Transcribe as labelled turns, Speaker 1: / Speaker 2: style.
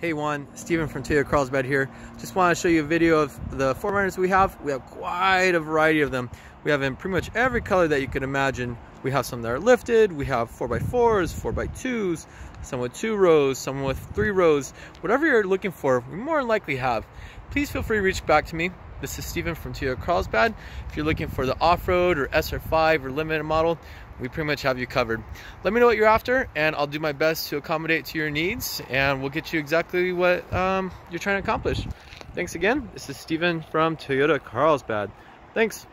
Speaker 1: Hey Juan, Steven from Toyota Carlsbad here. Just want to show you a video of the 4Runners we have. We have quite a variety of them. We have in pretty much every color that you can imagine. We have some that are lifted, we have 4x4s, 4x2s, some with two rows, some with three rows. Whatever you're looking for, we more than likely have. Please feel free to reach back to me. This is Steven from Toyota Carlsbad. If you're looking for the off-road or SR5 or limited model, we pretty much have you covered. Let me know what you're after and I'll do my best to accommodate to your needs and we'll get you exactly what um, you're trying to accomplish. Thanks again. This is Steven from Toyota Carlsbad. Thanks.